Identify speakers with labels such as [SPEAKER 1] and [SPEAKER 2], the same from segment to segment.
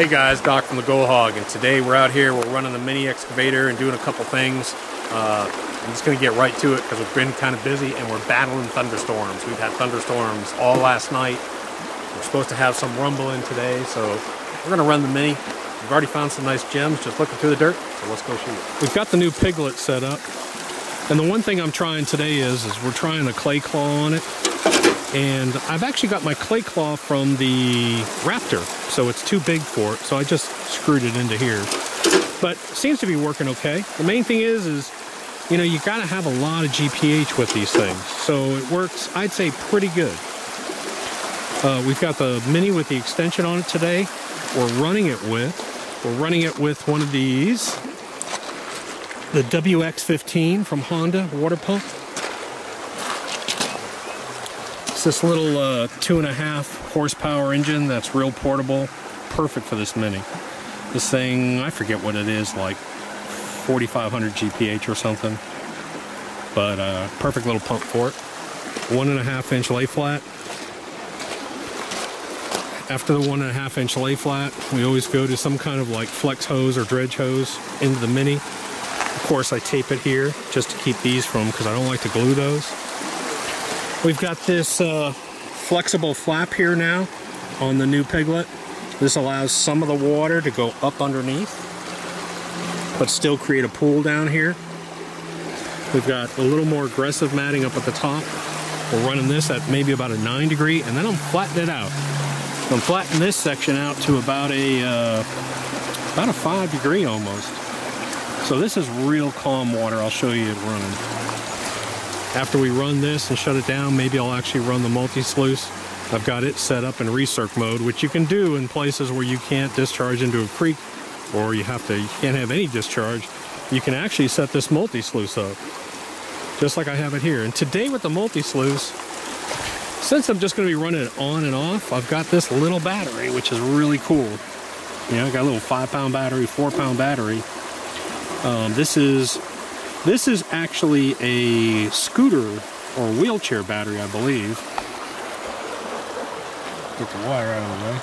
[SPEAKER 1] Hey guys, Doc from the Gold Hog, and today we're out here, we're running the mini excavator and doing a couple things. Uh, I'm just to get right to it because we've been kind of busy and we're battling thunderstorms. We've had thunderstorms all last night. We're supposed to have some rumbling today, so we're to run the mini. We've already found some nice gems just looking through the dirt, so let's go shoot it. We've got the new piglet set up, and the one thing I'm trying today is, is we're trying a clay claw on it. And I've actually got my clay claw from the Raptor, so it's too big for it, so I just screwed it into here. But seems to be working okay. The main thing is, is you know, you gotta have a lot of GPH with these things. So it works, I'd say, pretty good. Uh, we've got the Mini with the extension on it today. We're running it with, we're running it with one of these, the WX-15 from Honda water pump. It's this little uh, two and a half horsepower engine that's real portable, perfect for this Mini. This thing, I forget what it is, like 4,500 GPH or something, but uh, perfect little pump for it. One and a half inch lay flat. After the one and a half inch lay flat, we always go to some kind of like flex hose or dredge hose into the Mini. Of course, I tape it here just to keep these from, because I don't like to glue those. We've got this uh, flexible flap here now on the new Piglet. This allows some of the water to go up underneath, but still create a pool down here. We've got a little more aggressive matting up at the top. We're running this at maybe about a 9 degree, and then I'm flattening it out. I'm flattening this section out to about a uh, about a 5 degree almost. So this is real calm water. I'll show you it running. After we run this and shut it down, maybe I'll actually run the multi-sluice. I've got it set up in recirc mode, which you can do in places where you can't discharge into a creek or you have to you can't have any discharge. You can actually set this multi-sluice up, just like I have it here. And today with the multi-sluice, since I'm just going to be running it on and off, I've got this little battery, which is really cool. You know, I got a little five pound battery, four pound battery. Um, this is this is actually a scooter or wheelchair battery, I believe. Get the wire out of the way.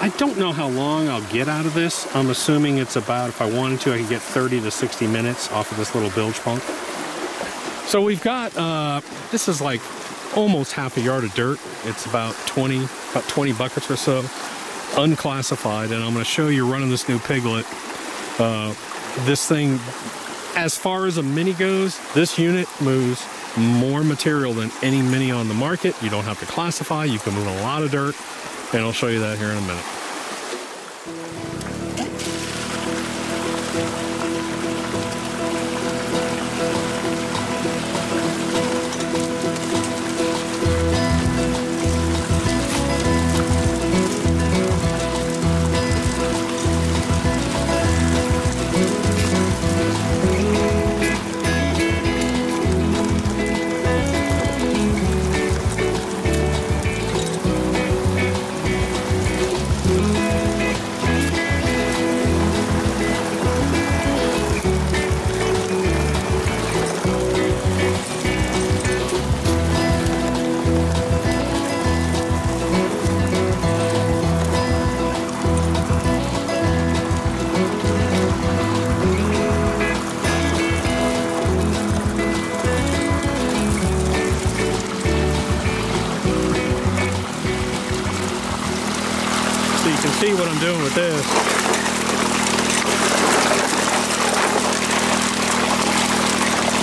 [SPEAKER 1] I don't know how long I'll get out of this. I'm assuming it's about, if I wanted to, I could get 30 to 60 minutes off of this little bilge pump. So we've got, uh, this is like almost half a yard of dirt. It's about 20, about 20 buckets or so unclassified and I'm going to show you running this new Piglet. Uh, this thing, as far as a Mini goes, this unit moves more material than any Mini on the market. You don't have to classify, you can move a lot of dirt, and I'll show you that here in a minute.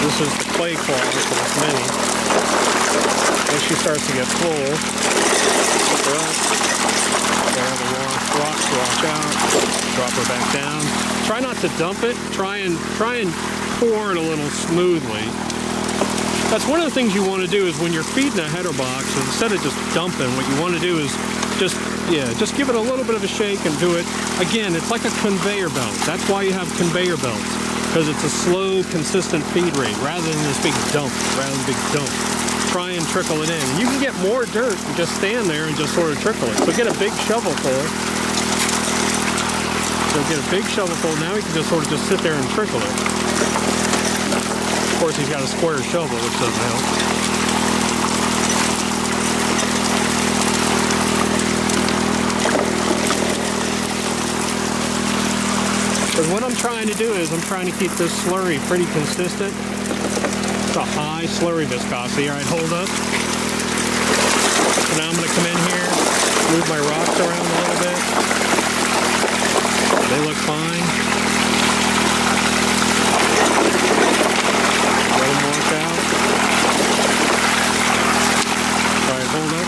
[SPEAKER 1] This is the clay claw for this mini. As she starts to get full, pick her up, the wash, wash, wash out, drop her back down. Try not to dump it, try and try and pour it a little smoothly. That's one of the things you want to do is when you're feeding a header box, instead of just dumping, what you want to do is just yeah, just give it a little bit of a shake and do it. Again, it's like a conveyor belt. That's why you have conveyor belts, because it's a slow, consistent feed rate rather than this big dump, rather than big dump. Try and trickle it in. You can get more dirt and just stand there and just sort of trickle it. So get a big shovel full. So get a big shovel full. Now you can just sort of just sit there and trickle it. Of course, he's got a square shovel, which doesn't help. What I'm trying to do is I'm trying to keep this slurry pretty consistent. It's a high slurry viscosity. All right, hold up. So now I'm going to come in here, move my rocks around a little bit. They look fine. Let them work out. All right, hold up.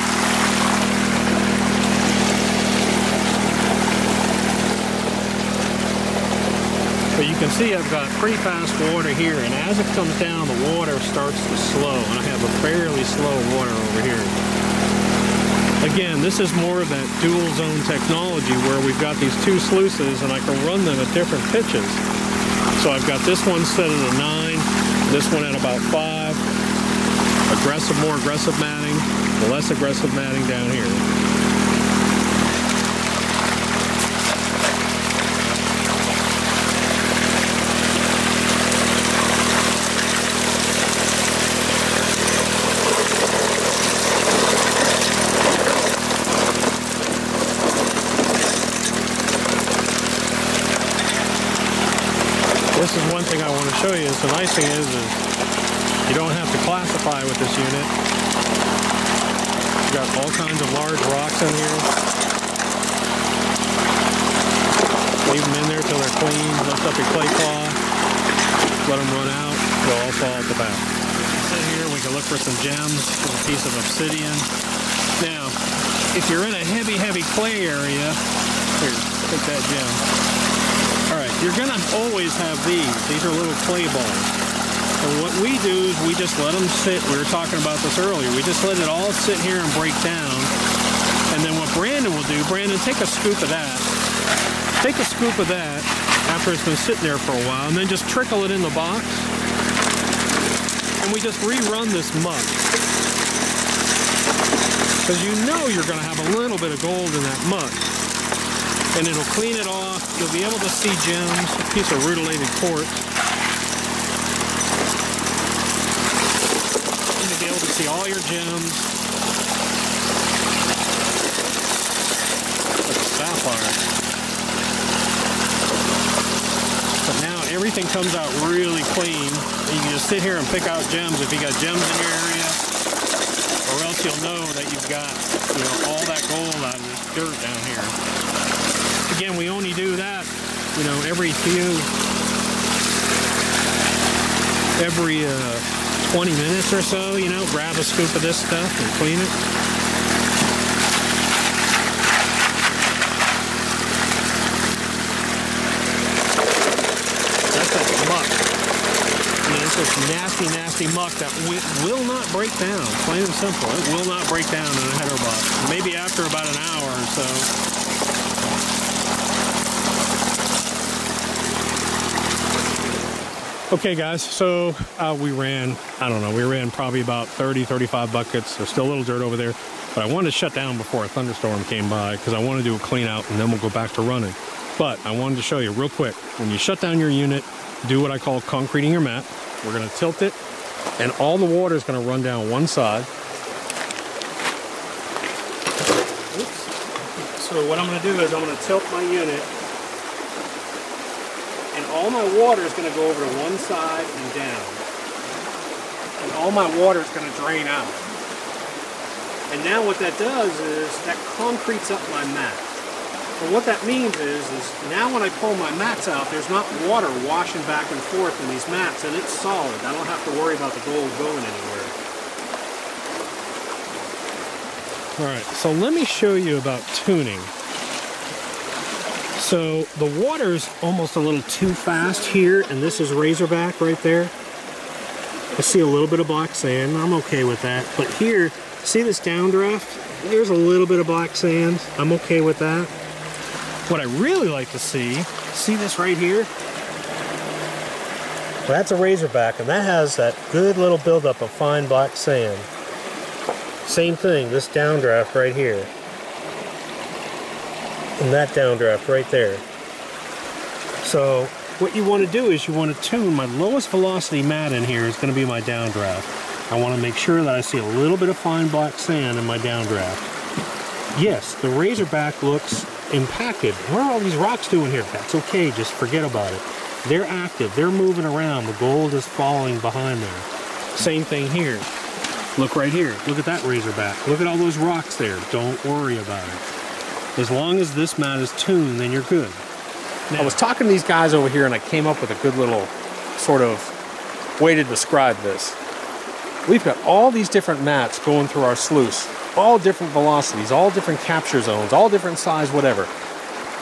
[SPEAKER 1] But you can I've got pretty fast water here, and as it comes down, the water starts to slow, and I have a fairly slow water over here. Again, this is more of that dual zone technology where we've got these two sluices and I can run them at different pitches. So I've got this one set at a nine, this one at about five, aggressive, more aggressive matting, less aggressive matting down here. This is one thing I want to show you. Is the nice thing is, is you don't have to classify with this unit. You've got all kinds of large rocks in here. Leave them in there till they're clean. Lift up your clay claw. Let them run out. They'll all fall at the back. Sit here. We can look for some gems. A piece of obsidian. Now, if you're in a heavy, heavy clay area, here, take that gem. You're gonna always have these. These are little clay balls. And what we do is we just let them sit. We were talking about this earlier. We just let it all sit here and break down. And then what Brandon will do, Brandon, take a scoop of that. Take a scoop of that after it's been sitting there for a while, and then just trickle it in the box. And we just rerun this muck. Because you know you're gonna have a little bit of gold in that muck and it'll clean it off. You'll be able to see gems, a piece of rutilated quartz. And you'll be able to see all your gems. Like a sapphire. But now everything comes out really clean. You can just sit here and pick out gems if you got gems in your area. Or else you'll know that you've got, you know, all that gold out of this dirt down here again, we only do that, you know, every few, every uh, 20 minutes or so, you know, grab a scoop of this stuff and clean it. It's nasty, nasty muck that wi will not break down, plain and simple. It will not break down in a header box. Maybe after about an hour or so. Okay guys, so uh, we ran, I don't know, we ran probably about 30, 35 buckets. There's still a little dirt over there, but I wanted to shut down before a thunderstorm came by because I want to do a clean out and then we'll go back to running. But I wanted to show you real quick, when you shut down your unit, do what I call concreting your mat. We're gonna tilt it and all the water is gonna run down one side. Oops. So what I'm gonna do is I'm gonna tilt my unit all my water is going to go over to one side and down. And all my water is going to drain out. And now what that does is that concretes up my mat. And what that means is, is now when I pull my mats out, there's not water washing back and forth in these mats, and it's solid. I don't have to worry about the gold going anywhere. All right, so let me show you about tuning. So the water's almost a little too fast here, and this is Razorback right there. I see a little bit of black sand. I'm okay with that. But here, see this downdraft? There's a little bit of black sand. I'm okay with that. What I really like to see, see this right here? Well, that's a Razorback, and that has that good little buildup of fine black sand. Same thing, this downdraft right here and that downdraft right there. So what you want to do is you want to tune my lowest velocity mat in here is going to be my downdraft. I want to make sure that I see a little bit of fine black sand in my downdraft. Yes, the Razorback looks impacted. What are all these rocks doing here? That's okay, just forget about it. They're active, they're moving around. The gold is falling behind there. Same thing here. Look right here. Look at that razorback. Look at all those rocks there. Don't worry about it. As long as this mat is tuned, then you're good.
[SPEAKER 2] Now, I was talking to these guys over here and I came up with a good little sort of way to describe this. We've got all these different mats going through our sluice, all different velocities, all different capture zones, all different size, whatever.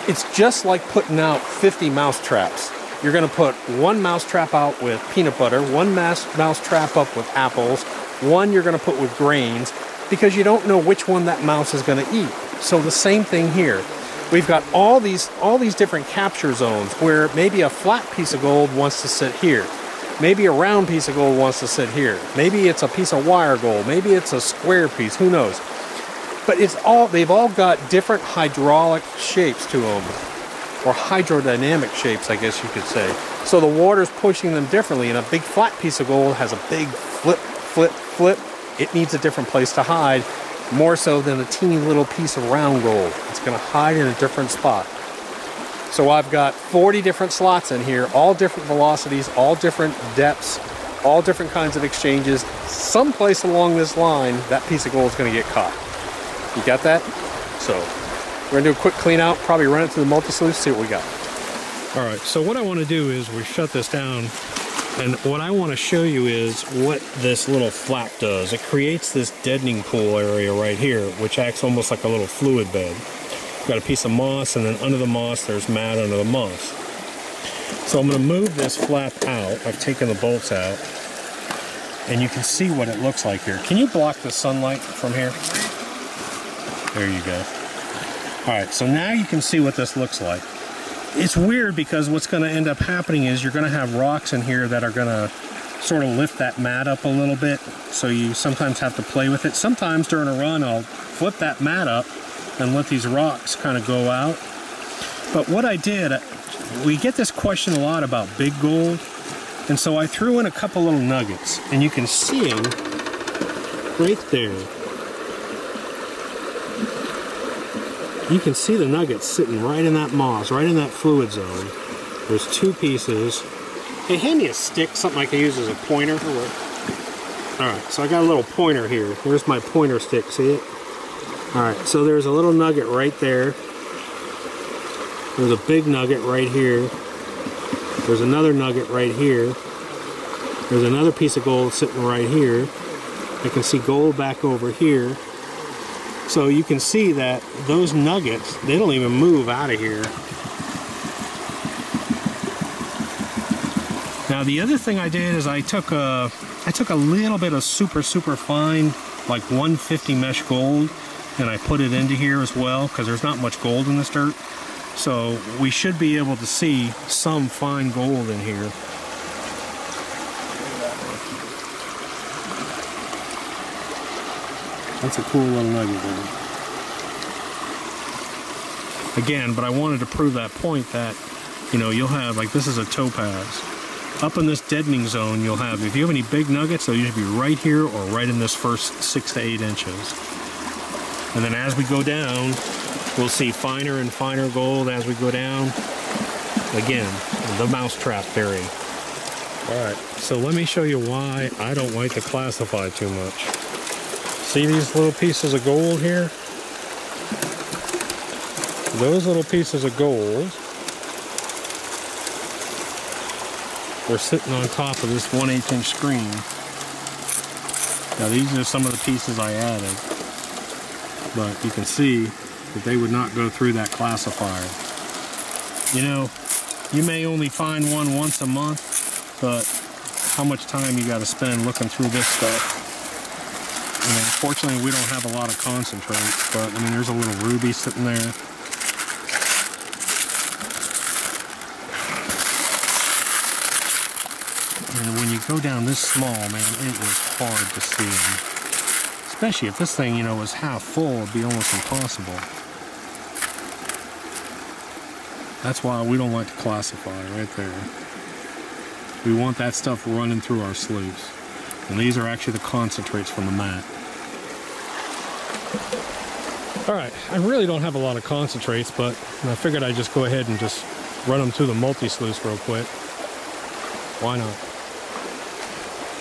[SPEAKER 2] It's just like putting out 50 mouse traps. You're going to put one mouse trap out with peanut butter, one mouse, mouse trap up with apples, one you're going to put with grains, because you don't know which one that mouse is going to eat. So the same thing here. We've got all these all these different capture zones where maybe a flat piece of gold wants to sit here. Maybe a round piece of gold wants to sit here. Maybe it's a piece of wire gold. Maybe it's a square piece. Who knows? But it's all they've all got different hydraulic shapes to them, or hydrodynamic shapes, I guess you could say. So the water's pushing them differently. And a big flat piece of gold has a big flip, flip, flip. It needs a different place to hide more so than a teeny little piece of round gold. It's going to hide in a different spot. So I've got 40 different slots in here, all different velocities, all different depths, all different kinds of exchanges. Someplace along this line, that piece of gold is going to get caught. You got that? So we're going to do a quick clean out, probably run it through the multi-sluice, see what we got.
[SPEAKER 1] All right, so what I want to do is we shut this down and what I want to show you is what this little flap does. It creates this deadening pool area right here, which acts almost like a little fluid bed. Got a piece of moss, and then under the moss, there's mat under the moss. So I'm going to move this flap out. I've taken the bolts out, and you can see what it looks like here. Can you block the sunlight from here? There you go. All right, so now you can see what this looks like it's weird because what's going to end up happening is you're going to have rocks in here that are going to sort of lift that mat up a little bit. So you sometimes have to play with it. Sometimes during a run I'll flip that mat up and let these rocks kind of go out. But what I did we get this question a lot about big gold. And so I threw in a couple little nuggets and you can see them right there you can see the nuggets sitting right in that moss, right in that fluid zone. There's two pieces. Hey, hand me a stick, something I can use as a pointer. Alright, so I got a little pointer here. Here's my pointer stick, see it? Alright, so there's a little nugget right there. There's a big nugget right here. There's another nugget right here. There's another piece of gold sitting right here. I can see gold back over here. So you can see that those nuggets, they don't even move out of here. Now the other thing I did is I took a, I took a little bit of super, super fine, like 150 mesh gold, and I put it into here as well, because there's not much gold in this dirt. So we should be able to see some fine gold in here. That's a cool little nugget there. Again, but I wanted to prove that point that, you know, you'll have, like this is a topaz. Up in this deadening zone, you'll have, if you have any big nuggets, they'll usually be right here or right in this first six to eight inches. And then as we go down, we'll see finer and finer gold as we go down. Again, the mousetrap theory. All right, so let me show you why I don't like to classify too much. See these little pieces of gold here? Those little pieces of gold were sitting on top of this 1 8 inch screen. Now these are some of the pieces I added. But you can see that they would not go through that classifier. You know, you may only find one once a month, but how much time you got to spend looking through this stuff. Unfortunately, we don't have a lot of concentrate, but I mean, there's a little ruby sitting there. And when you go down this small, man, it was hard to see them. Especially if this thing, you know, was half full, it'd be almost impossible. That's why we don't like to classify right there. We want that stuff running through our sluice. And these are actually the concentrates from the mat. All right, I really don't have a lot of concentrates, but I figured I'd just go ahead and just run them through the multi-sluice real quick. Why not?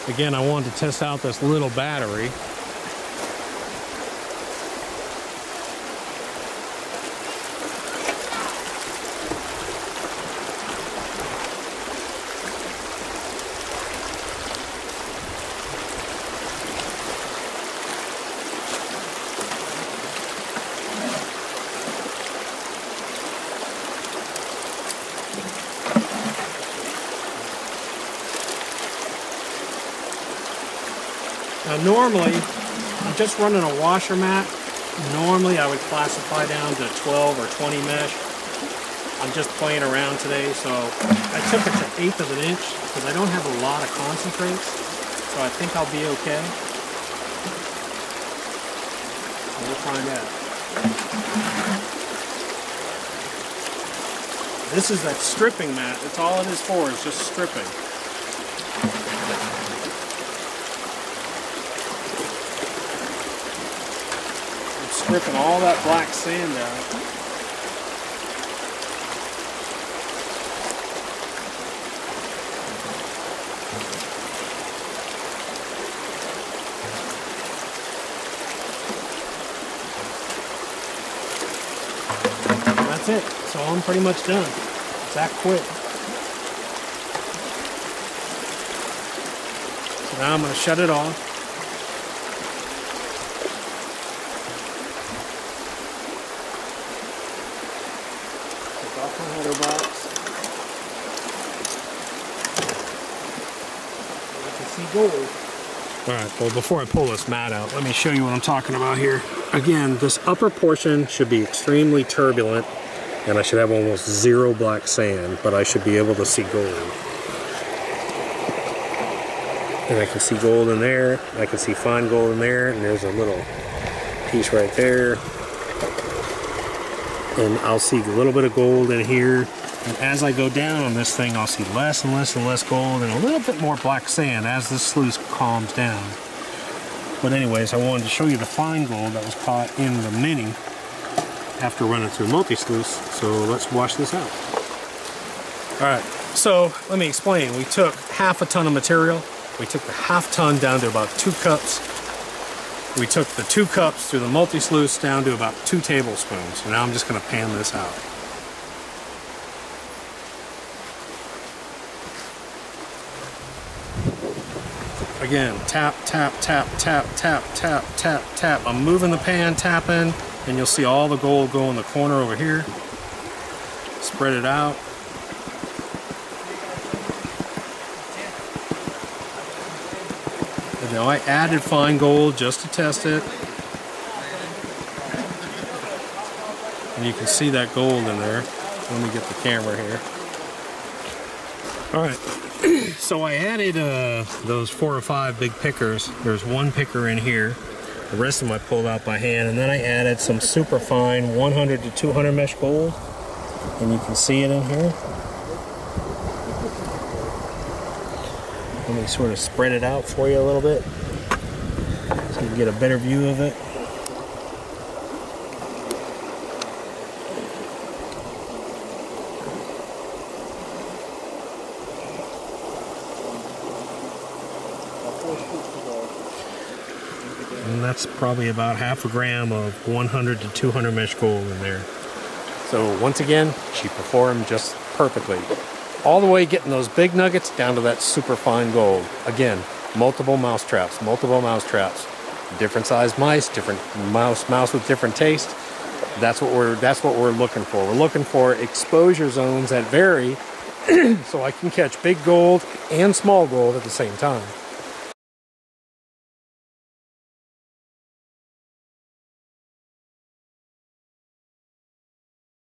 [SPEAKER 1] Again, I wanted to test out this little battery. Uh, normally, I'm just running a washer mat. Normally I would classify down to 12 or 20 mesh. I'm just playing around today, so I took it to eighth of an inch because I don't have a lot of concentrates, so I think I'll be okay. We'll find out. This is that stripping mat. That's all it is for, is just stripping. Stripping all that black sand out. that's it. So I'm pretty much done. It's that quick. So now I'm going to shut it off my header box. I can see gold. Alright, well before I pull this mat out, let me show you what I'm talking about here. Again, this upper portion should be extremely turbulent and I should have almost zero black sand, but I should be able to see gold. And I can see gold in there, I can see fine gold in there, and there's a little piece right there and I'll see a little bit of gold in here. And as I go down on this thing, I'll see less and less and less gold and a little bit more black sand as this sluice calms down. But anyways, I wanted to show you the fine gold that was caught in the mini after running through multi-sluice. So let's wash this out. All right, so let me explain. We took half a ton of material. We took the half ton down to about two cups we took the two cups through the multi-sluice down to about two tablespoons. Now I'm just going to pan this out. Again, tap, tap, tap, tap, tap, tap, tap, tap. I'm moving the pan, tapping, and you'll see all the gold go in the corner over here. Spread it out. Now I added fine gold just to test it. And you can see that gold in there. Let me get the camera here. All right, so I added uh, those four or five big pickers. There's one picker in here. The rest of them I pulled out by hand. And then I added some super fine 100 to 200 mesh gold. And you can see it in here. Let me sort of spread it out for you a little bit so you can get a better view of it. And that's probably about half a gram of 100 to 200 mesh gold in there. So once again, she performed just perfectly all the way getting those big nuggets down to that super fine gold. Again, multiple mouse traps, multiple mouse traps, different sized mice, different mouse, mouse with different taste. That's what we're that's what we're looking for. We're looking for exposure zones that vary so I can catch big gold and small gold at the same time.